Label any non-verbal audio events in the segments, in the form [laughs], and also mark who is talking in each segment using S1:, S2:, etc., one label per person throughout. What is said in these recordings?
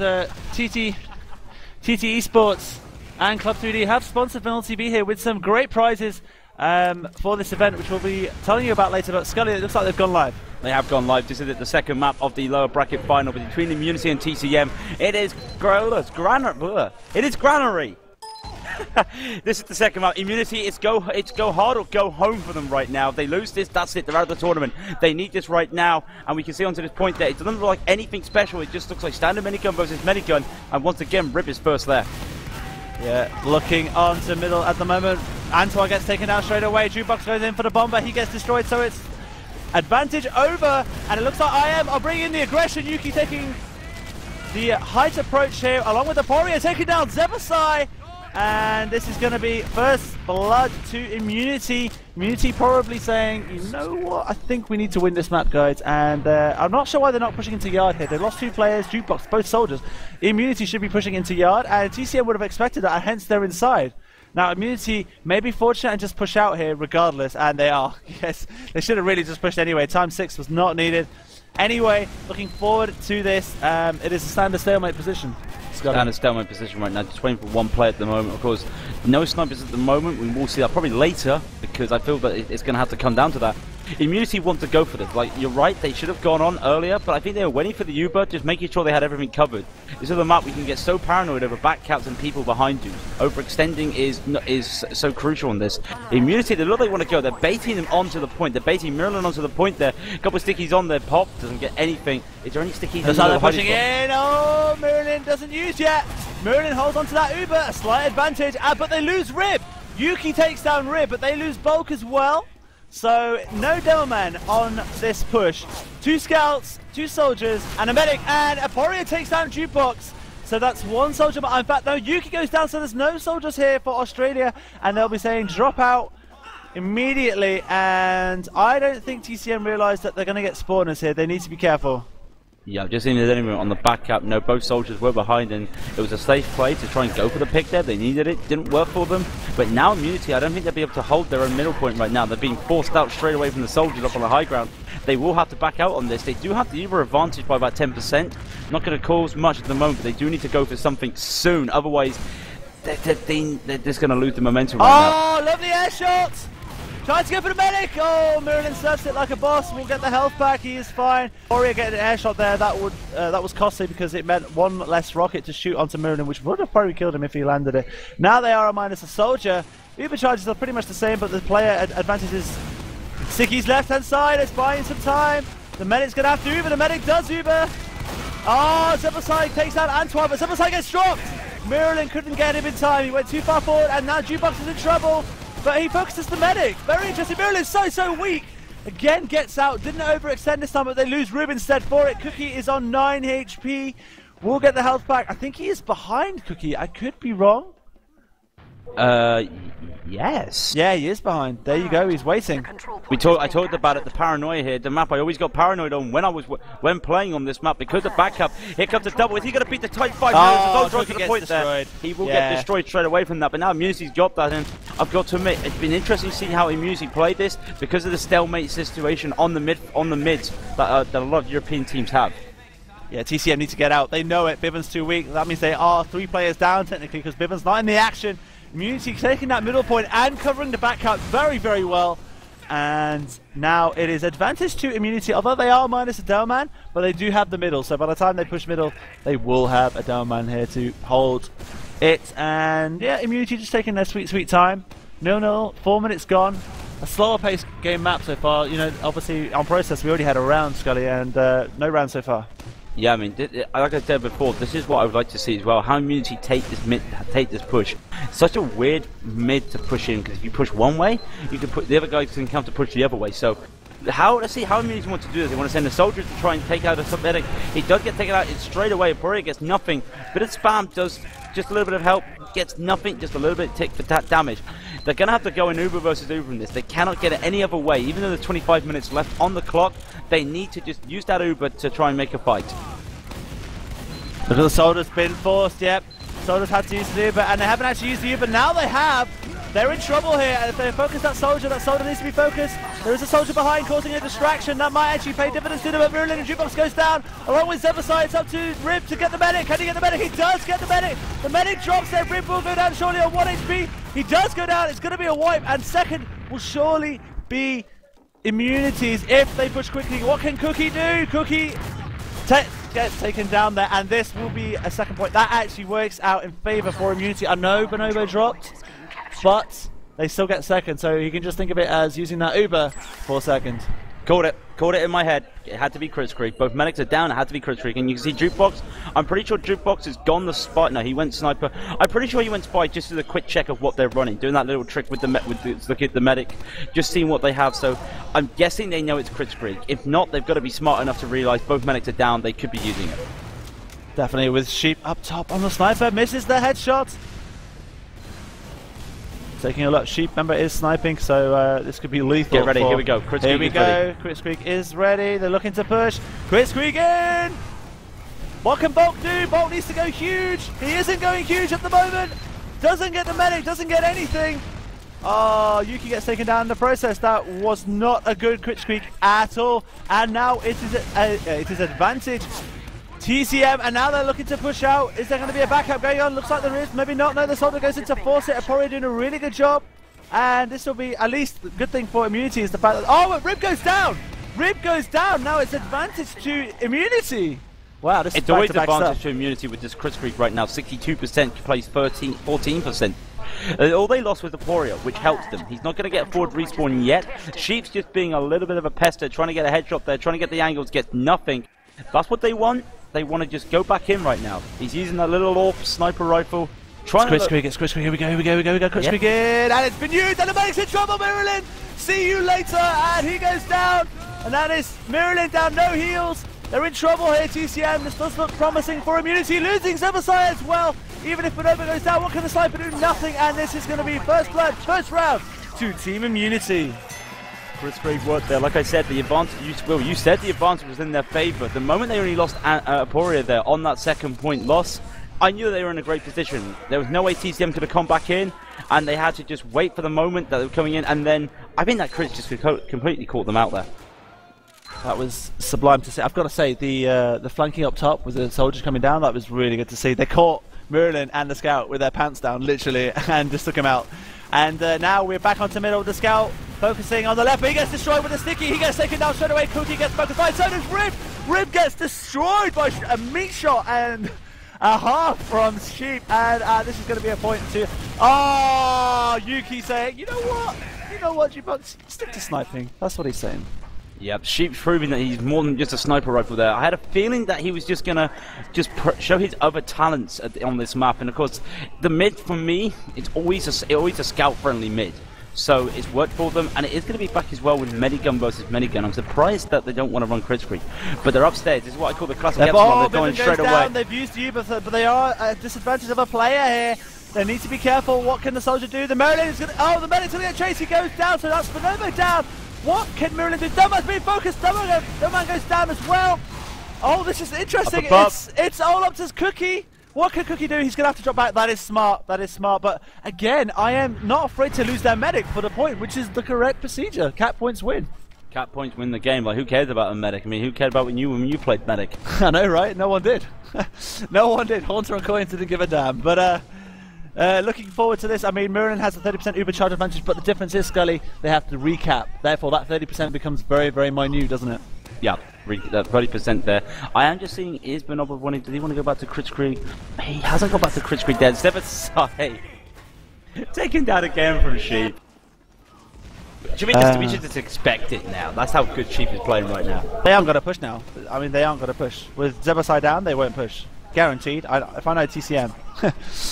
S1: uh, TT, TT Esports and Club 3D have sponsored Penalty B here with some great prizes um, for this event, which we'll be telling you about later. But Skully, it looks like they've gone live.
S2: They have gone live. This is the second map of the lower bracket final between Immunity and TCM. It is Granary. It is Granary. [laughs] this is the second map. Immunity, it's go, it's go hard or go home for them right now. If they lose this, that's it. They're out of the tournament. They need this right now, and we can see onto this point there. It doesn't look like anything special. It just looks like standard minigun versus minigun, and once again, Rip is first there.
S1: Yeah, looking onto middle at the moment. Antoine gets taken out straight away. Jukebox goes in for the bomber. He gets destroyed, so it's advantage over. And it looks like I am. I'll bring in the aggression. Yuki taking the height approach here, along with the Poirier taking down Zebasai. And this is going to be first blood to Immunity. Immunity probably saying, you know what, I think we need to win this map, guys. And uh, I'm not sure why they're not pushing into Yard here. They lost two players, Jukebox, both soldiers. Immunity should be pushing into Yard, and TCM would have expected that, and hence they're inside. Now, Immunity may be fortunate and just push out here regardless, and they are. [laughs] Yes, they should have really just pushed anyway. Time 6 was not needed. Anyway, looking forward to this. Um, it is a standard stalemate position.
S2: Standard stalemate position right now, just waiting for one play at the moment. Of course, no snipers at the moment. We will see that probably later because I feel that it's going to have to come down to that. Immunity want to go for this. Like, you're right, they should have gone on earlier, but I think they were waiting for the Uber, just making sure they had everything covered. This is the map we can get so paranoid over backcaps and people behind you. Overextending is is so crucial on this. Immunity, they look they want to go. They're baiting them onto the point. They're baiting Merlin onto the point there. A couple of stickies on there. Pop doesn't get anything. Is there any stickies?
S1: That's how they're pushing in. Oh, Merlin doesn't use yet. Merlin holds onto that Uber. A slight advantage, uh, but they lose Rib. Yuki takes down Rib, but they lose Bulk as well. So, no Demoman on this push. Two scouts, two soldiers, and a medic, and Aporia takes down Jukebox. So that's one soldier, but in fact, no, Yuki goes down, so there's no soldiers here for Australia, and they'll be saying drop out immediately, and I don't think TCM realised that they're going to get spawners here. They need to be careful.
S2: Yeah, I've just seen it anyway on the back up. No, both soldiers were behind, and it was a safe play to try and go for the pick there. They needed it, didn't work for them. But now immunity, I don't think they'll be able to hold their own middle point right now. They're being forced out straight away from the soldiers up on the high ground. They will have to back out on this. They do have the Uber advantage by about 10%. Not going to cause much at the moment, but they do need to go for something soon. Otherwise, they're, they're, they're just going to lose the momentum right
S1: oh, now. Oh, lovely air shot! Tries to go for the medic. Oh, Merlin surfs it like a boss. We'll get the health back. He is fine. Warrior getting an air shot there. That would uh, that was costly because it meant one less rocket to shoot onto Merlin, which would have probably killed him if he landed it. Now they are a minus a soldier. Uber charges are pretty much the same, but the player ad advantage is Sicky's left hand side. It's buying some time. The medic's gonna have to Uber. The medic does Uber. Ah, Oh, Zebasai takes out Antoine, but Zebasai gets dropped. Merlin couldn't get him in time. He went too far forward, and now Jukebox is in trouble. But he focuses the medic. Very interesting. Merlin is so, so weak. Again, gets out. Didn't overextend this time, but they lose Rib instead for it. Cookie is on 9 HP. We'll get the health back. I think he is behind Cookie. I could be wrong.
S2: Uh, yes.
S1: Yeah, he is behind. There you go. He's waiting.
S2: We talked. I talked about it. The paranoia here. The map. I always got paranoid on when I was when playing on this map because the backup. Here comes the double. Is he going to beat the Type Five?
S1: Oh, no, to the point
S2: destroyed. there. He will yeah. get destroyed straight away from that. But now Immunity's got that, and I've got to admit, it's been interesting to see how Immunity played this because of the stalemate situation on the mid on the mids that, uh, that a lot of European teams have.
S1: Yeah, TCM need to get out. They know it. Bivens too weak. That means they are three players down technically because Bivens not in the action. Immunity taking that middle point and covering the back cut very, very well. And now it is advantage to Immunity, although they are minus a down man, but they do have the middle. So by the time they push middle, they will have a down man here to hold it. And yeah, Immunity just taking their sweet, sweet time. No, no, four minutes gone. A slower paced game map so far. You know, obviously on process we already had a round, Skully, and uh, no round so far.
S2: Yeah, I mean, like I said before, this is what I would like to see as well. How Immunity take this mid, take this push. Such a weird mid to push in because if you push one way, you can put the other guys can come to push the other way. So, how let's see how Immunity want to do this. They want to send the soldiers to try and take out a submedic. He does get taken out. It's straight away. Aporia gets nothing. but of spam does just a little bit of help. Gets nothing. Just a little bit tick for that damage. They're going to have to go in Uber versus Uber in this. They cannot get it any other way. Even though there's 25 minutes left on the clock, they need to just use that Uber to try and make a fight.
S1: Look at the soldiers been forced, yep. Soldiers had to use the Uber, and they haven't actually used the Uber. Now they have. They're in trouble here, and if they focus that soldier, that soldier needs to be focused. There is a soldier behind causing a distraction. That might actually pay dividends to them. But Merlin and Jukebox goes down, along with Zebasai. It's up to Rib to get the medic. Can he get the medic? He does get the medic. The medic drops there. Rib will go down surely on 1 HP. He does go down. It's going to be a wipe. And second will surely be immunities if they push quickly. What can Cookie do? Cookie gets taken down there, and this will be a second point. That actually works out in favour for immunity. I know Bonobo dropped, but they still get second, so you can just think of it as using that Uber for second.
S2: Called it. Called it in my head. It had to be Kritzkrieg. Both medics are down. It had to be Kritzkrieg. And you can see Jukebox. I'm pretty sure Jukebox has gone the spot. No, he went sniper. I'm pretty sure he went spy just as a quick check of what they're running. Doing that little trick with the with the, look at the medic. Just seeing what they have. So I'm guessing they know it's Kritzkrieg. If not, they've got to be smart enough to realize both medics are down. They could be using it.
S1: Definitely with Sheep up top on the sniper. Misses the headshot. Taking a look. Sheep member is sniping, so uh, this could be lethal.
S2: Get ready. Here we go. Chris
S1: here
S2: we
S1: go.
S2: Ready.
S1: Squeak is ready. They're looking to push. Kritzkrieg in. What can Bolt do? Bolt needs to go huge. He isn't going huge at the moment. Doesn't get the medic. Doesn't get anything. Oh, Yuki gets taken down in the process. That was not a good Kritzkrieg at all. And now it is a, uh, it is advantage TCM, and now they're looking to push out. Is there going to be a backup going on? Looks like there is. Maybe not. No, the soldier goes into force it. Aporia doing a really good job. And this will be at least a good thing for immunity is the fact that. Oh, Rib goes down! Rib goes down. Now it's advantage to immunity. Wow, this
S2: it's
S1: is
S2: always
S1: to
S2: advantage to immunity with this Kritzkrieg right now. 62% plays 13, 14%. Uh, all they lost was Aporia, which helps them. He's not going to get forward respawn yet. Sheep's just being a little bit of a pester, trying to get a headshot there, trying to get the angles, gets nothing. That's what they want they want to just go back in right now. He's using that little AWP sniper rifle.
S1: Trying it's Kritzkrieg, it's Kritzkrieg, here we go, here we go, here we go, here we go, Kritzkrieg in, and it's been used, and the medic's in trouble, Merlin! See you later, and he goes down, and that is Merlin down, no heals. They're in trouble here, TCM. This does look promising for immunity. Losing Zebasai as well. Even if Bonobo goes down, what can the sniper do? Nothing, and this is going to be first blood, first round to Team Immunity.
S2: Chris great work there. Like I said, the advantage, you, Will, you said the advantage was in their favour. The moment they only lost uh, Aporia there on that second point loss, I knew they were in a great position. There was no way TCM could have come back in, and they had to just wait for the moment that they were coming in, and then I think that Chris just completely caught them out there.
S1: That was sublime to see. I've got to say, the uh, the flanking up top with the soldiers coming down, that was really good to see. They caught Merlin and the scout with their pants down, literally, [laughs] and just took him out. And uh, now we're back onto middle with the scout. Focusing on the left, but he gets destroyed with a sticky. He gets taken down straight away. Cookie gets focused by. So does Rib. Rib gets destroyed by a meat shot and a half from Sheep. And uh, this is going to be a point to. Oh, Yuki saying, you know what? You know what, G-Bucks? Stick to sniping. That's what he's saying.
S2: Yep, Sheep's proving that he's more than just a sniper rifle there. I had a feeling that he was just going to just show his other talents the, on this map. And of course, the mid for me, it's always a, always a scout-friendly mid. So it's worked for them, and it is going to be back as well with Medigun versus Medigun. I'm surprised that they don't want to run Kritzkrieg, but they're upstairs. This is what I call the classic
S1: They're,
S2: oh, they're going straight
S1: down.
S2: away.
S1: They've used you, but, but they are at disadvantage of a player here. They need to be careful. What can the soldier do? The Merlin is going to... Oh, the Merlin's going to get chased. He goes down, so that's Bonobo down. What can Merlin do? Dumba's being focused. Dumba's goes down as well. Oh, this is interesting. It's, it's all up to Cookie. What can Cookie do? He's going to have to drop back. That is smart. That is smart. But again, I am not afraid to lose their medic for the point, which is the correct procedure. Cat points win.
S2: Cat points win the game. Like, who cares about a medic? I mean, who cared about when you when you played medic? [laughs]
S1: I know, right? No one did. [laughs] no one did. Haunter and Coins didn't give a damn. But uh, uh, looking forward to this. I mean, Merlin has a 30% Uber charge advantage, but the difference is, Skully, they have to recap. Therefore, that 30% becomes very, very minute, doesn't it?
S2: Yeah, thirty percent there. I am just seeing is Bonobo wanting? Did he want to go back to Kritzkrieg? He hasn't gone back to Kritzkrieg. Dead. Step aside. [laughs] Taken down again from Sheep. We, just, uh, we should just expect it now. That's how good Sheep is playing right now.
S1: They aren't going to push now. I mean, they aren't going to push. With Zebasai down, they won't push. Guaranteed. I, if I know TCM,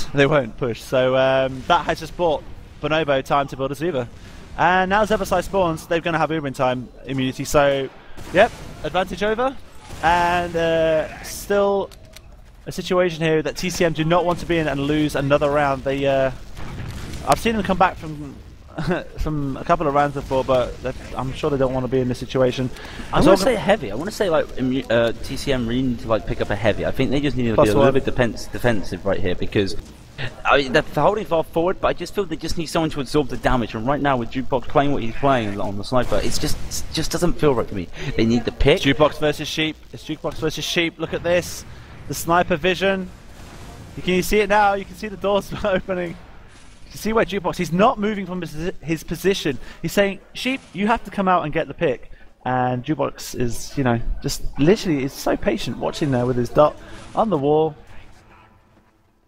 S1: [laughs] they won't push. So um, that has just bought Bonobo time to build a Zuba. And now Zebasai spawns, they're going to have Uber in time immunity. So Yep, advantage over. And uh, still a situation here that TCM do not want to be in and lose another round. They, uh, I've seen them come back from [laughs] from a couple of rounds before, but I'm sure they don't want to be in this situation.
S2: I want to say heavy. I want to say like uh, TCM really need to like pick up a heavy. I think they just need to be a little bit defense defensive right here because I mean, they're holding far forward, but I just feel they just need someone to absorb the damage. And right now, with Jukebox playing what he's playing on the sniper, it's just it just doesn't feel right to me. They need the pick.
S1: Jukebox versus Sheep. It's Jukebox versus Sheep. Look at this. The sniper vision. You can you see it now? You can see the doors [laughs] opening. You see where Jukebox. He's not moving from his, his position. He's saying, "Sheep, you have to come out and get the pick." And Jukebox is, you know, just literally is so patient, watching there with his dot on the wall.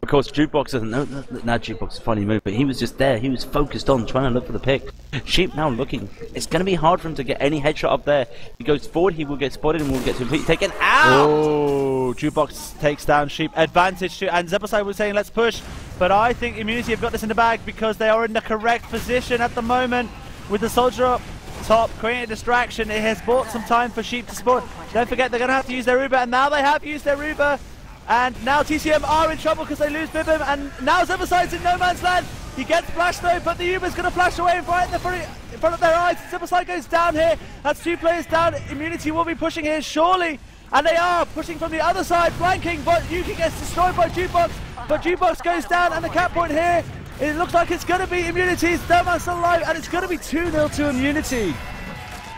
S2: Of course, Jukebox doesn't know. Now Jukebox is a funny move, but he was just there. He was focused on trying to look for the pick. Sheep now looking. It's going to be hard for him to get any headshot up there. He goes forward, he will get spotted and will get completely taken out.
S1: Oh, Jukebox takes down Sheep. Advantage to, and Zebasai was saying, let's push. But I think Immunity have got this in the bag because they are in the correct position at the moment with the soldier up top, creating a distraction. It has bought some time for Sheep to spawn. Don't forget, they're going to have to use their Uber, and now they have used their Uber. And now TCM are in trouble because they lose Bibbin, and now Zebaside's in no man's land. He gets flashed though, but the Uber's going to flash away right in, front, in front of their eyes. Zebaside goes down here. That's two players down. Immunity will be pushing here, surely. And they are pushing from the other side, flanking, but Yuki gets destroyed by Jukebox. But Jukebox goes down, and the cap point here, it looks like it's going to be Immunity's. No man's still alive, and it's going to be 2-0 to Immunity.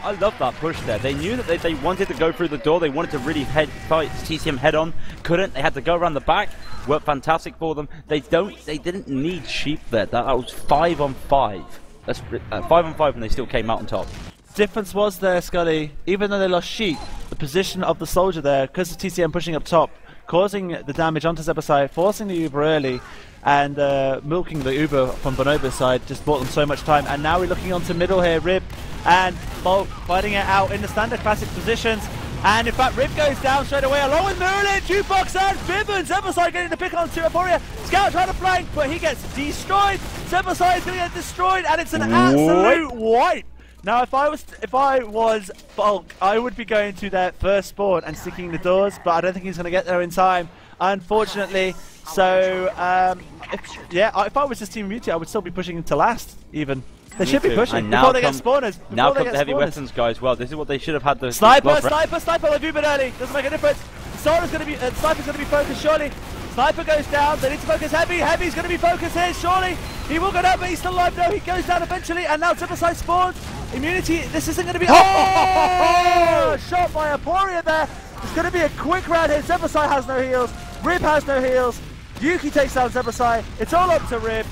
S2: I love that push there. They knew that they, they wanted to go through the door. They wanted to really head fight TCM head on. Couldn't. They had to go around the back. Worked fantastic for them. They don't. They didn't need sheep there. That, that was five on five. That's uh, five on five, and they still came out on top.
S1: Difference was there, Skully. Even though they lost sheep, the position of the soldier there, because of TCM pushing up top, causing the damage onto Zebasai, forcing the Uber early, and uh, milking the Uber from Bonobo's side just bought them so much time. And now we're looking onto middle here, Rib and Bulk fighting it out in the standard classic positions. And in fact, Rib goes down straight away along with Merlin, Jukebox and Bibbins. Zebasai getting the pick on Aporia. Scout trying to flank, but he gets destroyed. Zebasai is going to get destroyed, and it's an absolute wipe. Now, if I was if I was Bulk, I would be going to that first spawn and sticking the doors, but I don't think he's going to get there in time, unfortunately. So, um, if, yeah, if I was just Team Immunity, I would still be pushing him to last, even. They Me should too. be pushing and before they get spawners. Before
S2: now come
S1: the
S2: heavy
S1: spawners.
S2: weapons guys. Well, this is what they should have had. The
S1: sniper, sniper, sniper. They've been early. Doesn't make a difference. Sora's going to be. Uh, sniper's going to be focused. Surely. Sniper goes down. They need to focus heavy. Heavy's going to be focused here. Surely. He will go down, but he's still alive. No, he goes down eventually. And now Zebasai spawns. Immunity. This isn't going to be. Oh! [laughs] oh! Shot by Aporia there. It's going to be a quick round here. Zebasai has no heals. Rib has no heals. Yuki takes down Zebasai. It's all up to Rib.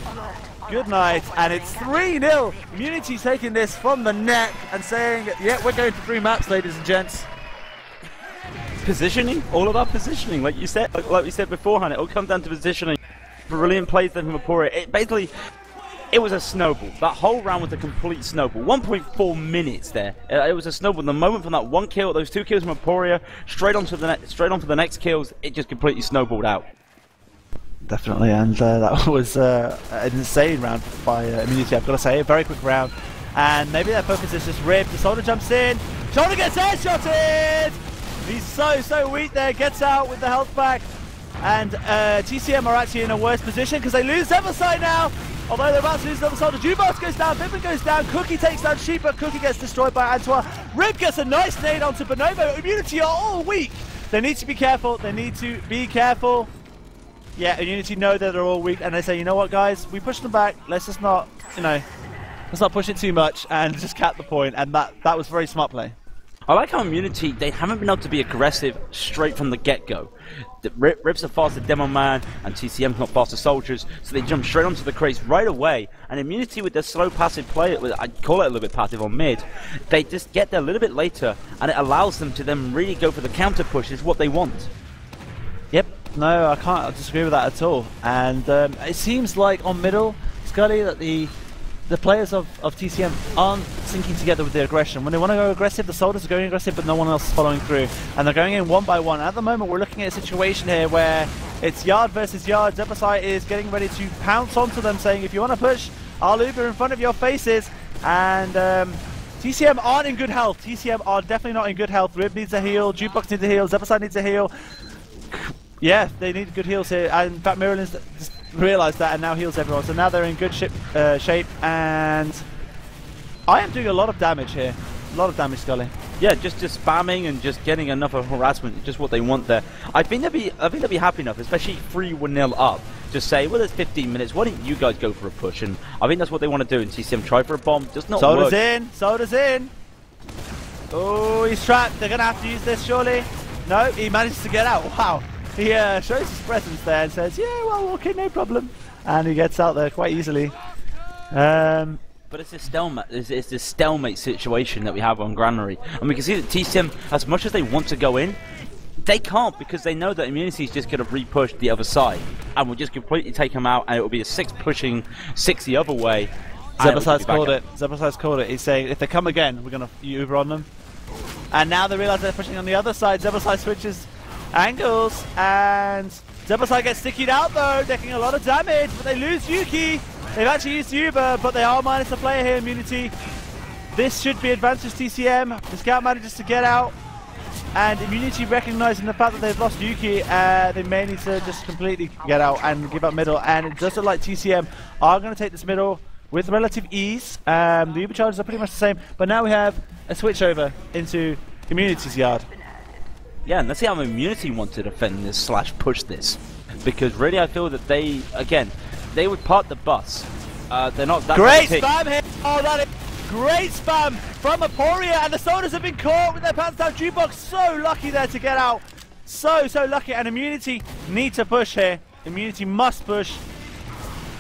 S1: Good night, and it's 3-0. Immunity taking this from the neck and saying, yeah, we're going for three maps, ladies and gents.
S2: Positioning, all about positioning, like you said, like, like we said beforehand, it all comes down to positioning. Brilliant plays from Aporia. It basically, it was a snowball. That whole round was a complete snowball. 1.4 minutes there. Uh, it was a snowball. The moment from that one kill, those two kills from Aporia, straight onto the next, straight on for the next kills, it just completely snowballed out.
S1: Definitely, and uh, [laughs] that was uh, an insane round by uh, Immunity, I've got to say. A very quick round. And maybe their focus is just ripped. The soldier jumps in. Shoulder gets headshotted! He's so, so weak there. Gets out with the health back. And uh, TCM are actually in a worse position because they lose Everside now. Although they're about to lose another soldier. Jukebox goes down, Bibbin goes down, Cookie takes down Sheep, but Cookie gets destroyed by Antoine. Rib gets a nice nade onto Bonobo. Immunity are all weak. They need to be careful. They need to be careful. Yeah, Unity know that they're all weak, and they say, you know what, guys, we push them back. Let's just not, you know, let's not push it too much and just cap the point. And that that was very smart play.
S2: I like how Immunity, they haven't been able to be aggressive straight from the get-go. Ribs are faster Demo Man, and TCM's not faster Soldiers, so they jump straight onto the crates right away. And Immunity with their slow passive play, I call it a little bit passive on mid, they just get there a little bit later, and it allows them to then really go for the counter push, is what they want.
S1: Yep, no, I can't disagree with that at all. And um, it seems like on middle, Skully, that the the players of, of TCM aren't syncing together with their aggression. When they want to go aggressive, the soldiers are going aggressive, but no one else is following through. And they're going in one by one. At the moment, we're looking at a situation here where it's yard versus yard. Zebasai is getting ready to pounce onto them, saying, if you want to push, I'll Uber in front of your faces. And um, TCM aren't in good health. TCM are definitely not in good health. Rib needs a heal, Jukebox needs a heal, Zebasai needs a heal. Yeah, they need good heals here. And in fact, Merlin's realised that and now heals everyone. So now they're in good ship, uh, shape. And I am doing a lot of damage here. A lot of damage, Skully.
S2: Yeah, just just spamming and just getting enough of harassment, just what they want there. I think they'll be, I think they'll be happy enough, especially three one nil up, just say, well, it's 15 minutes. Why don't you guys go for a push? And I think that's what they want to do. And TCM try for a bomb. Does not
S1: Soda's
S2: work.
S1: in. Soda's in. Oh, he's trapped. They're going to have to use this, surely. No, he manages to get out. Wow. He uh, shows his presence there and says, yeah, well, okay, no problem. And he gets out there quite easily. Um,
S2: But it's a stalemate. It's, it's this stalemate situation that we have on Granary, and we can see that TCM, as much as they want to go in, they can't because they know that Immunity is just going to re-push the other side, and we'll just completely take them out, and it will be a six pushing six the other way.
S1: Zebasai's called it. Zebasai's called it. He's saying if they come again, we're going to Uber on them. And now they realise they're pushing on the other side. Zebasai switches angles, and Zebasai gets stickied out though, taking a lot of damage, but they lose Yuki. They've actually used Uber, but they are minus a player here, Immunity. This should be advantage TCM. The scout manages to get out. And Immunity recognizing the fact that they've lost Yuki, uh, they may need to just completely get out and give up middle. And it does look like TCM are going to take this middle with relative ease. Um, the Uber charges are pretty much the same, but now we have a switch over into Immunity's yard.
S2: Yeah, and let's see how Immunity want to defend this slash push this, because really I feel that they again they would part the bus. Uh, they're not that
S1: Great spam here! Oh, that is great spam from Aporia, and the soldiers have been caught with their pants down. Jukebox so lucky there to get out. So, so lucky, and Immunity need to push here. Immunity must push.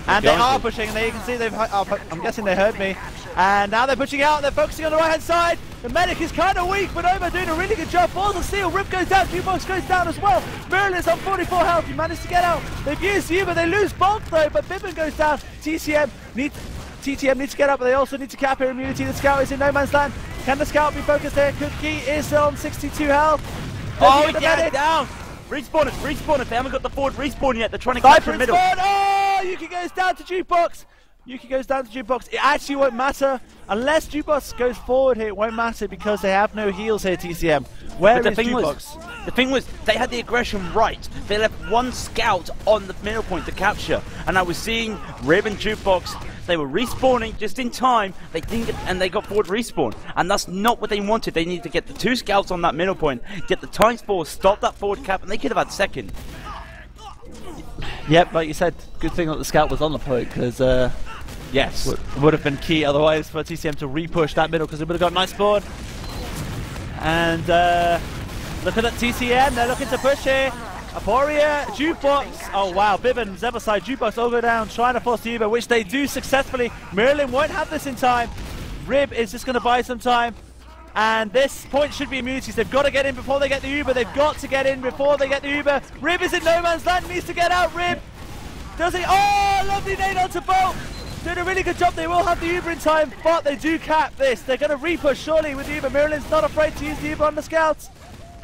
S1: And they are pushing. They, you can see they've. Oh, I'm guessing they heard me. And now they're pushing out. They're focusing on the right hand side. The medic is kind of weak, but Nova doing a really good job. Balls of steel. Rip goes down. Jukebox goes down as well. Merlin's on 44 health. He managed to get out. They've used you, but they lose Bulk though. But Bibbin goes down. TCM needs. TTM needs to get up, but they also need to cap her immunity. The scout is in no man's land. Can the scout be focused there? Cookie is on 62 health.
S2: Oh,
S1: Does
S2: he
S1: the
S2: gets down. Respawn it, respawn it. They haven't got the forward respawn yet. They're trying to capture
S1: and
S2: middle.
S1: spawn. Oh, Yuki goes down to Jukebox. Yuki goes down to Jukebox. It actually won't matter unless Jukebox goes forward here. It won't matter because they have no heals here. TCM. Where
S2: But
S1: is
S2: the thing
S1: Jukebox?
S2: was, the thing was, they had the aggression right. They left one scout on the middle point to capture, and I was seeing Rib and Jukebox. They were respawning just in time. They didn't get, and they got forward respawn, and that's not what they wanted. They needed to get the two scouts on that middle point, get the times four, stop that forward cap, and they could have had second.
S1: Yep, like you said, good thing that the scout was on the point because uh,
S2: Yes.
S1: would, would have been key otherwise for TCM to repush that middle because it would have got a nice spawn. And uh, look at that TCM, they're looking to push here. Aporia, Jukebox, oh wow, Bibbin, Zebasai, Jukebox all go down, trying to force the Uber, which they do successfully. Merlin won't have this in time. Rib is just going to buy some time. And this point should be immunities. They've got to get in before they get the Uber. They've got to get in before they get the Uber. Rib is in no man's land, needs to get out. Rib does he? Oh, lovely nade onto Bolt. Doing a really good job. They will have the Uber in time, but they do cap this. They're going to repush surely with the Uber. Merlin's not afraid to use the Uber on the scouts.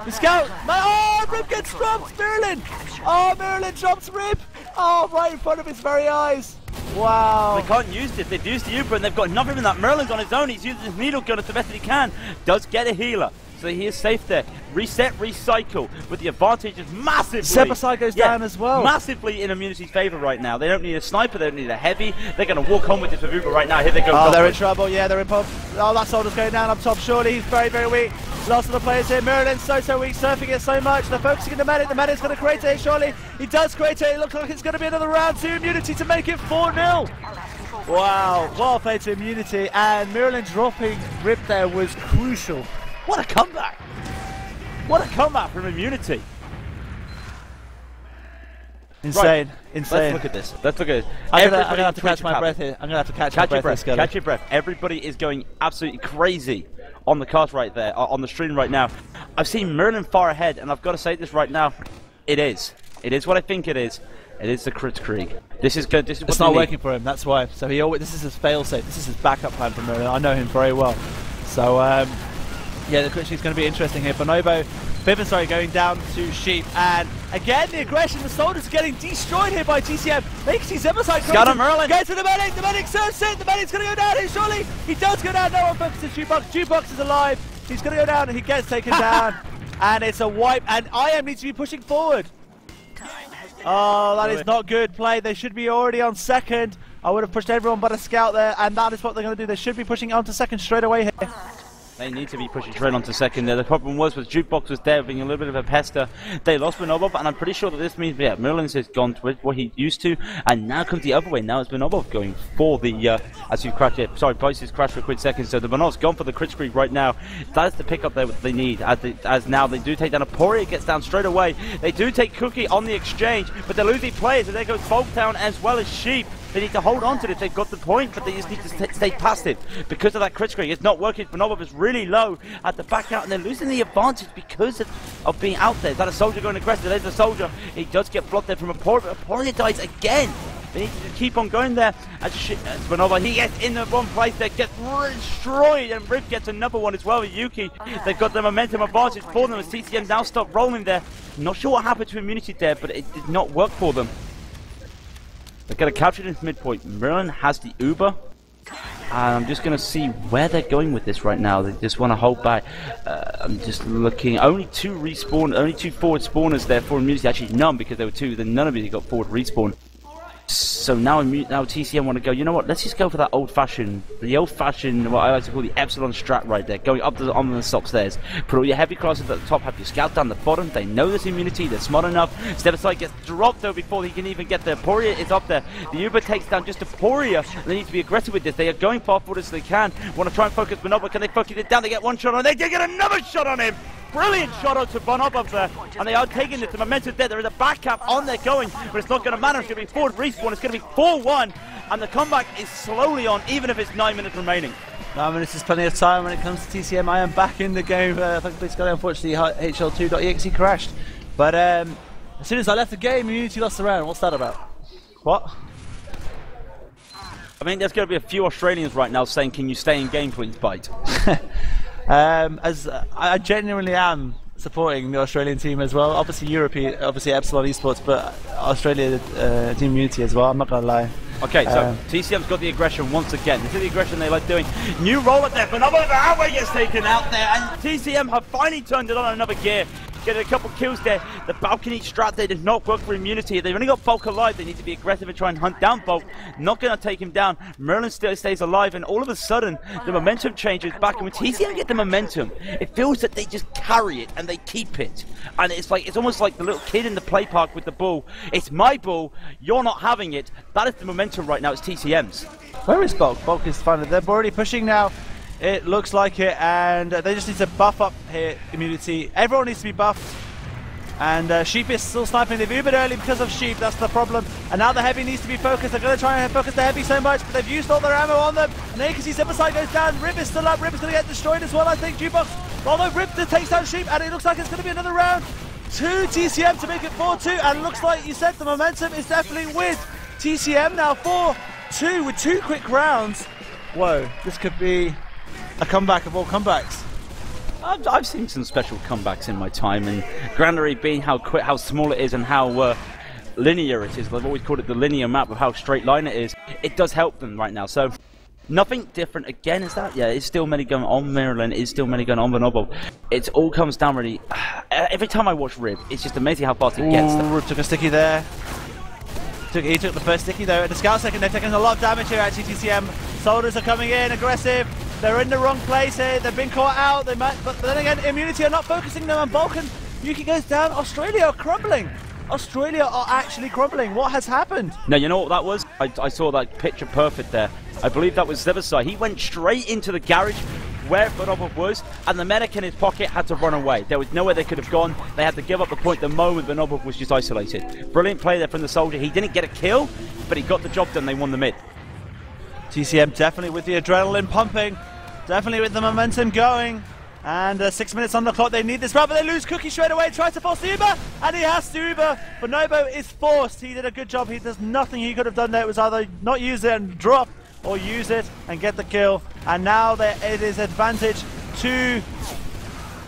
S1: The scout. Oh, Rib gets dropped. Merlin. Oh, Merlin drops Rib. Oh, right in front of his very eyes. Wow.
S2: They can't use this. They've used the Uber and they've got nothing in that. Merlin's on his own. He's using his needle gun as the best that he can. Does get a healer. So he is safe there. Reset, recycle with the advantages massively.
S1: Zebasai goes down as well.
S2: Massively in immunity's favour right now. They don't need a sniper. They don't need a heavy. They're going to walk on with this with Uber right now. Here they go.
S1: Oh, they're in trouble. Yeah, they're in pub. Oh, that soldier's going down up top. Surely he's very, very weak. Lots of the players here. Merlin's so, so weak, surfing it so much. They're focusing on the medic. The medic's going to create it, surely. He does create it. It looks like it's going to be another round two immunity to make it 4 0. Wow, well played to immunity. And Merlin dropping Rip there was crucial.
S2: What a comeback! What a comeback from immunity.
S1: Insane. Insane.
S2: Let's look at this. Let's look at this.
S1: I'm gonna, I'm gonna have to catch my breath here. I'm gonna have to catch,
S2: Catch
S1: my
S2: your
S1: breath.
S2: breath.
S1: here,
S2: Catch your breath. Everybody is going absolutely crazy on the cast right there, uh, on the stream right now. I've seen Merlin far ahead, and I've got to say this right now. It is. It is what I think it is. It is the Kritzkrieg. This is good. This is
S1: It's not working for him. That's why. So he always. This is his fail-safe. This is his backup plan for Merlin. I know him very well. So um, yeah, the question is going to be interesting here. Bonobo, Bibbin, sorry, going down to Sheep, and again the aggression. The soldiers are getting destroyed here by TCM. They can see Zebasai.
S2: Got him, Merlin.
S1: Get to the medic. The medic serves it. The medic's going to go down here. Surely he does go down. No one focuses Jukebox. Jukebox is alive. He's going to go down, and he gets taken [laughs] down. And it's a wipe. And IM needs to be pushing forward. Oh, that is not good play. They should be already on second. I would have pushed everyone but a scout there, and that is what they're going to do. They should be pushing on to second straight away here.
S2: They need to be pushing straight onto second there. The problem was with Jukebox was there being a little bit of a pester. They lost Benobov, and I'm pretty sure that this means yeah, Merlin's has gone to what he used to, and now comes the other way. Now it's Benobov going for the uh, as you crashed it. Sorry, Vice has crashed for a quick second, so the Benov's gone for the Kritzkrieg right now. That's the pickup there they need. As, the, as now they do take down Aporia gets down straight away. They do take Cookie on the exchange, but they're losing players, and there goes Folktown as well as Sheep. They need to hold on to this. They've got the point, but they just need to st stay passive because of that Kritzkrieg. It's not working. Benobov is really low at the back out, and they're losing the advantage because of, of being out there. Is that a soldier going aggressive? There's a soldier. He does get blocked there from Aporia. Aporia dies again. They need to keep on going there. As, as Bonobo, he gets in the wrong place there, gets destroyed, and Rip gets another one as well with Yuki. They've got the momentum advantage for them as TCM now stop rolling there. Not sure what happened to Immunity there, but it did not work for them. They're going to capture this midpoint. Merlin has the Uber. And I'm just going to see where they're going with this right now. They just want to hold back. Uh, I'm just looking. Only two respawn, only two forward spawners there for immunity. Actually, none because there were two. Then none of you got forward respawn. So now, now TCM want to go. You know what? Let's just go for that old-fashioned, the old-fashioned, what I like to call the Epsilon strat right there, going up the, on the top stairs. Put all your heavy crosses at the top, have your scout down the bottom. They know this immunity. They're smart enough. Step aside gets dropped though before he can even get there. Aporia is up there. The Uber takes down just Aporia. They need to be aggressive with this. They are going far forward as they can. Want to try and focus Manoba. Can they focus it down? They get one shot on. They get another shot on him. Brilliant shot out to up there. And they are taking it. The momentum there. There is a back cap on there going, but it's not going to matter. It's going to be forward respawn. It's going to be 4-1. And the comeback is slowly on, even if it's nine minutes remaining.
S1: Nine minutes is plenty of time when it comes to TCM. I am back in the game. Uh, unfortunately, HL2.exe crashed. But um, as soon as I left the game, Unity lost the round. What's that about? What?
S2: I mean, there's going to be a few Australians right now saying, can you stay in game, please, Byte? [laughs]
S1: Um, as uh, I genuinely am supporting the Australian team as well. Obviously European, obviously Epsilon Esports, but Australia uh, Team Unity as well. I'm not gonna lie.
S2: Okay, so um, TCM's got the aggression once again. This is the aggression they like doing. New roll at there, but another Outway gets taken out there, and TCM have finally turned it on another gear. Getting a couple kills there. The balcony strat there did not work for immunity. They've only got Bulk alive. They need to be aggressive and try and hunt down Bulk. Not going to take him down. Merlin still stays alive, and all of a sudden, the momentum changes back. And when TCM get the momentum, it feels that they just carry it and they keep it. And it's like it's almost like the little kid in the play park with the ball. It's my ball. You're not having it. That is the momentum right now. It's TCM's.
S1: Where is Bulk? Bulk is fine. They're already pushing now. It looks like it, and uh, they just need to buff up here immunity. Everyone needs to be buffed. And uh, Sheep is still sniping. They've ubered early because of Sheep. That's the problem. And now the Heavy needs to be focused. They're going to try and focus the Heavy so much, but they've used all their ammo on them. And then you can see Zipperside goes down. Rip is still up. Rip is going to get destroyed as well, I think. Jukebox, although Rip takes down Sheep, and it looks like it's going to be another round. Two TCM to make it 4-2. And looks like you said the momentum is definitely with TCM now 4-2 with two quick rounds. Whoa, this could be a comeback of all comebacks.
S2: I've, I've seen some special comebacks in my time, and Granary being how quick, how small it is, and how uh, linear it is. I've always called it the linear map of how straight line it is. It does help them right now. So nothing different again. Is that yeah? It's still many going on Merlin. It's still many going on Bonobo. It all comes down really. [sighs] Every time I watch Rib, it's just amazing how fast he gets.
S1: Ooh, Rib took a sticky there. Took, he took the first sticky though. At the scout second, they're taking a lot of damage here at TTCM. Soldiers are coming in aggressive. They're in the wrong place here. They've been caught out. They might, but then again, Immunity are not focusing them on Balkan. Yuki goes down. Australia are crumbling. Australia are actually crumbling. What has happened?
S2: Now, you know what that was? I, I saw that picture perfect there. I believe that was Zebasai. He went straight into the garage where Bonobov was, and the medic in his pocket had to run away. There was nowhere they could have gone. They had to give up the point the moment Bonobov was just isolated. Brilliant play there from the soldier. He didn't get a kill, but he got the job done. They won the mid.
S1: TCM definitely with the adrenaline pumping. Definitely with the momentum going. And uh, six minutes on the clock. They need this round, but they lose Cookie straight away. Tries to force the Uber, and he has to Uber. But Nobo is forced. He did a good job. He does nothing he could have done there. It was either not use it and drop, or use it and get the kill. And now it is advantage to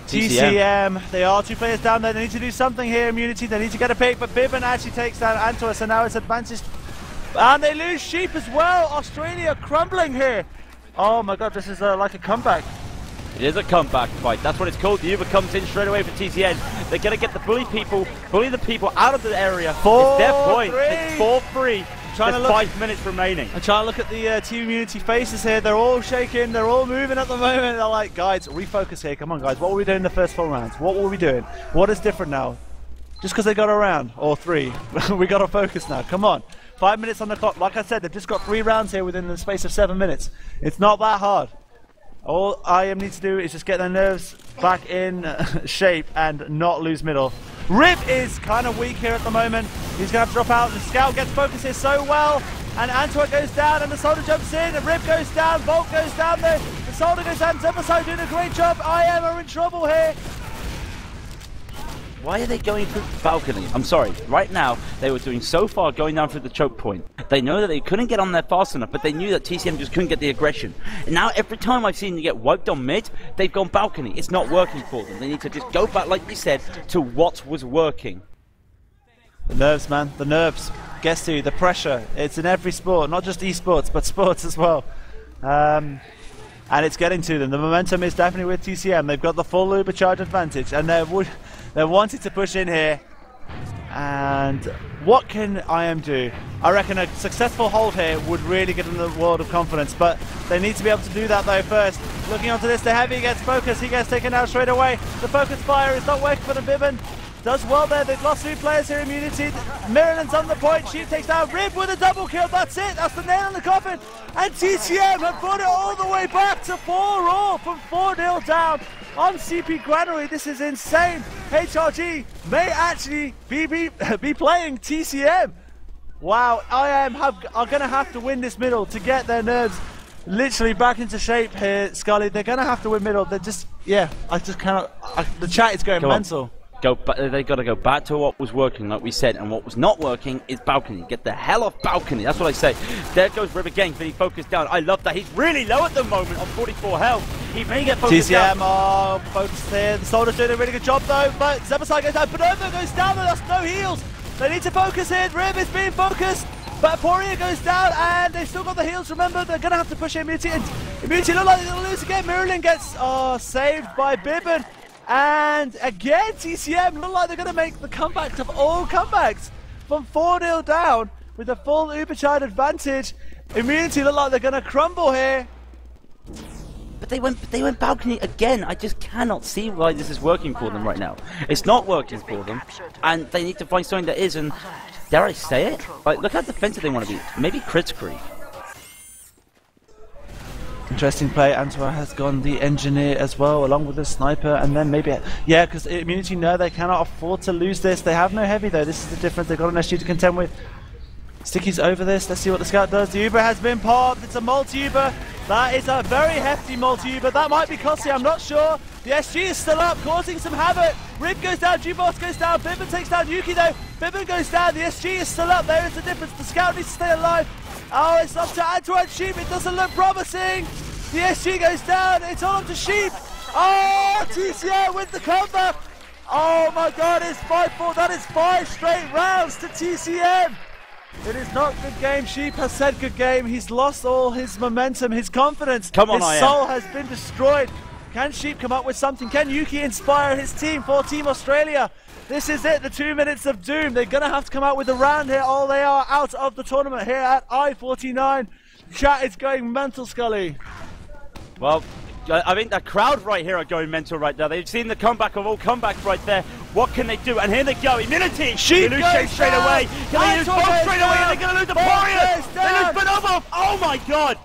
S1: TCM. TCM. They are two players down there. They need to do something here. Immunity. They need to get a pick, but Bibbin actually takes down Antoine, and now it's advantage. And they lose Sheep as well. Australia crumbling here. Oh my god, this is uh, like a comeback.
S2: It is a comeback fight. That's what it's called. The Uber comes in straight away for TCM. They're going to get the bully people, bully the people out of the area.
S1: Four,
S2: it's their point.
S1: Three.
S2: It's 4 3.
S1: trying
S2: There's
S1: to look.
S2: five minutes remaining.
S1: I'm trying to look at the uh, team immunity faces here. They're all shaking. They're all moving at the [laughs] moment. They're like, guys, refocus here. Come on, guys. What were we doing in the first four rounds? What were we doing? What is different now? Just because they got around, or three, [laughs] we got to focus now. Come on. Five minutes on the clock. Like I said, they've just got three rounds here within the space of seven minutes. It's not that hard. All IM need to do is just get their nerves back in uh, [laughs] shape and not lose middle. Rib is kind of weak here at the moment. He's going to have to drop out. The scout gets focused here so well. And Antwerp goes down and the soldier jumps in and Rib goes down. Volt goes down there. The soldier goes down. Zebasai doing a great job. IM are in trouble here.
S2: Why are they going through the balcony? I'm sorry. Right now, they were doing so far going down through the choke point. They know that they couldn't get on there fast enough, but they knew that TCM just couldn't get the aggression. And now, every time I've seen them get wiped on mid, they've gone balcony. It's not working for them. They need to just go back, like you said, to what was working.
S1: The nerves, man. The nerves. Guess who? The pressure. It's in every sport, not just esports, but sports as well. Um, and it's getting to them. The momentum is definitely with TCM. They've got the full Uber charge advantage, and they're would they're to push in here. And what can IM do? I reckon a successful hold here would really give them the world of confidence, but they need to be able to do that though first. Looking onto this, the heavy gets focused, he gets taken out straight away. The focus fire is not working for the Bibbin. Does well there, they've lost three players here, immunity. Merlin's on the point, she takes down Rib with a double kill, that's it, that's the nail in the coffin. And TCM have brought it all the way back to 4 all from 4 0 down on CP Granary. This is insane. HRG may actually be, be, [laughs] be playing TCM. Wow, IM have, are going to have to win this middle to get their nerves literally back into shape here, Skully. They're going to have to win middle. They're just, yeah, I just cannot. I, the chat is going
S2: Come on. Go, they got to go back to what was working, like we said, and what was not working is balcony. Get the hell off balcony. That's what I say. There goes River Gang, but he focused down. I love that. He's really low at the moment on 44 health. He may get focused
S1: TCM
S2: down.
S1: Oh, are focused here. The Soldier's doing a really good job though, but Zebasai goes down. Bonobo goes down, but that's no heals. They need to focus here. Rib is being focused. But Aporia goes down and they've still got the heals. Remember, they're going to have to push Immunity. And Immunity look like they're to lose again. Merlin gets oh, saved by Bibbin. And again, TCM look like they're going to make the comeback of all comebacks. From 4 0 down with a full Uber charge advantage. Immunity look like they're going to crumble here.
S2: But they went, they went balcony again. I just cannot see why this is working for them right now. It's not working for them, and they need to find something that is. And dare I say it? Like, look how defensive they want to be. Maybe Kritzkrieg.
S1: Interesting play. Antwerp has gone the engineer as well, along with the sniper, and then maybe yeah, because immunity know they cannot afford to lose this. They have no heavy though. This is the difference. They've got an SG to contend with. Sticky's over this. Let's see what the scout does. The Uber has been popped. It's a multi-Uber. That is a very hefty multi-Uber. That might be costly. I'm not sure. The SG is still up, causing some havoc. Rib goes down. G-Boss goes down. Bibbin takes down Yuki though. Bibbin goes down. The SG is still up. There is a difference. The scout needs to stay alive. Oh, it's up to Antwerp Sheep. It doesn't look promising. The SG goes down. It's all up to Sheep. Oh, TCM with the comeback. Oh my God, it's 5-4. That is five straight rounds to TCM. It is not good game. Sheep has said good game. He's lost all his momentum, his confidence.
S2: Come on,
S1: his
S2: IM.
S1: soul has been destroyed. Can Sheep come up with something? Can Yuki inspire his team for Team Australia? This is it, the two minutes of doom. They're going to have to come out with a round here, or they are out of the tournament here at I-49. Chat is going mental, Skully.
S2: Well, I I think the crowd right here are going mental right now. They've seen the comeback of all comebacks right there. What can they do? And here they go. Immunity.
S1: Sheep
S2: they lose
S1: goes
S2: Shane straight
S1: down.
S2: away. Can they lose
S1: Anton
S2: both
S1: goes
S2: straight away?
S1: down.
S2: Are going to lose the
S1: Both
S2: They lose
S1: down.
S2: Bonobov. Oh my god.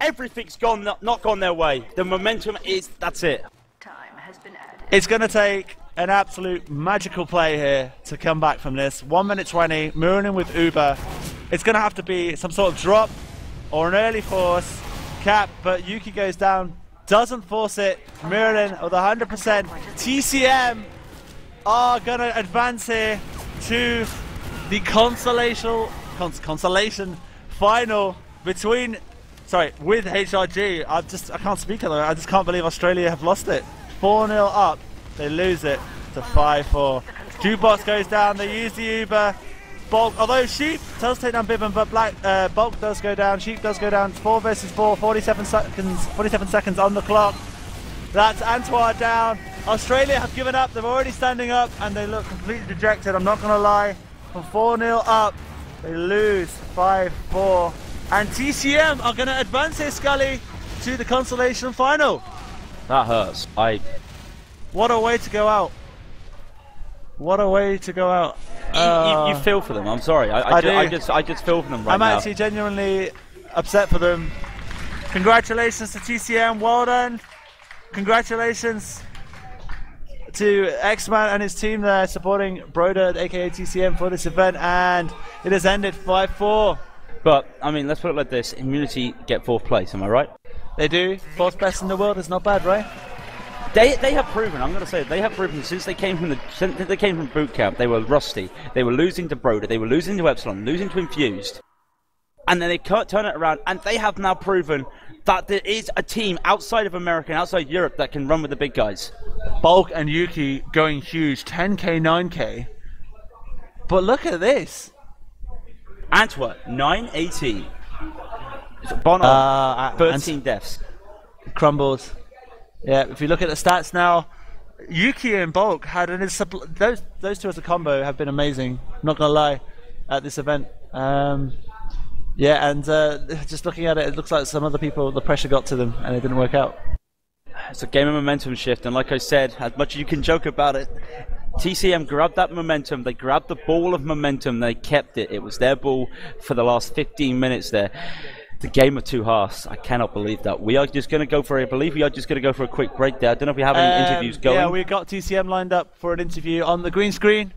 S2: Everything's gone, not, not gone their way. The momentum is, that's it.
S3: Time has been added.
S1: It's going to take an absolute magical play here to come back from this. 1 minute 20, Merlin with Uber. It's going to have to be some sort of drop or an early force cap, but Yuki goes down, doesn't force it. Merlin with 100%. TCM are going to advance here to the consolation, cons- consolation final between, sorry, with HRG. I just, I can't speak other. I just can't believe Australia have lost it. 4 0 up, they lose it to 5 4. Jukebox goes down, they use the Uber. Bulk, although Sheep does take down Bibbin, but Black uh, Bulk does go down. Sheep does go down. Four versus four. 47 seconds. 47 seconds on the clock. That's Antoine down. Australia have given up. They're already standing up, and they look completely dejected. I'm not going to lie. From 4 0 up, They lose 5-4. And TCM are going to advance here, Skully, to the consolation final.
S2: That hurts. I.
S1: What a way to go out. What a way to go out.
S2: You,
S1: Uh,
S2: you, you feel for them. I'm sorry. I, I,
S1: I
S2: ju- I
S1: do.
S2: just I just feel for them right
S1: I'm
S2: now.
S1: actually genuinely upset for them. Congratulations to TCM, well done. Congratulations to X-Man and his team there supporting Broder, aka TCM, for this event, and it has ended 5-4.
S2: But I mean, let's put it like this: Immunity get fourth place. Am I right?
S1: They do. Fourth best in the world is not bad, right?
S2: They they have proven. I'm going to say they have proven since they came from the since they came from boot camp. They were rusty. They were losing to Broder. They were losing to Epsilon. Losing to Infused. And then they can't turn it around, and they have now proven that there is a team outside of America and outside Europe that can run with the big guys.
S1: Bulk and Yuki going huge, 10k, 9k. But look at this.
S2: Antoine 918. Bono
S1: Uh,
S2: 13 deaths.
S1: crumbles. Yeah, if you look at the stats now, Yuki and Bulk had an those those two as a combo have been amazing. Not gonna lie, at this event. Um, yeah, and uh, just looking at it, it looks like some other people the pressure got to them and it didn't work out.
S2: It's a game of momentum shift, and like I said, as much as you can joke about it, TCM grabbed that momentum. They grabbed the ball of momentum. They kept it. It was their ball for the last 15 minutes there. The game of two halves. I cannot believe that. We are just going to go for. I believe we are just going to go for a quick break there. I don't know if we have any
S1: Um,
S2: interviews going.
S1: Yeah, we've got TCM lined up for an interview on the green screen.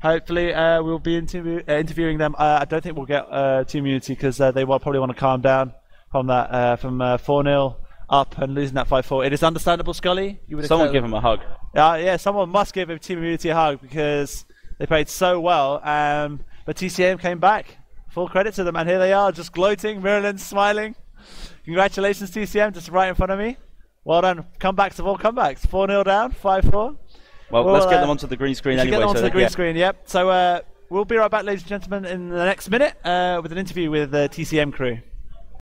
S1: Hopefully, uh, we'll be interview- uh, interviewing them. Uh, I don't think we'll get uh, Team iMmunity because uh, they will probably want to calm down from that uh, from uh, 4-0 up and losing that 5-4. It is understandable, Skully. You would
S2: Someone give him a hug.
S1: Uh, yeah, someone must give Team iMmunity a hug because they played so well. Um, but TCM came back. Full credit to them, and here they are, just gloating. Merlin's smiling. Congratulations, TCM, just right in front of me. Well done. Comebacks of all comebacks. 4 0 down, 5 4.
S2: Well,
S1: Well,
S2: let's get
S1: uh,
S2: them onto the green screen anyway.
S1: get them onto
S2: so
S1: the green
S2: yeah.
S1: screen, yep. So uh, we'll be right back, ladies and gentlemen, in the next minute uh, with an interview with the TCM crew.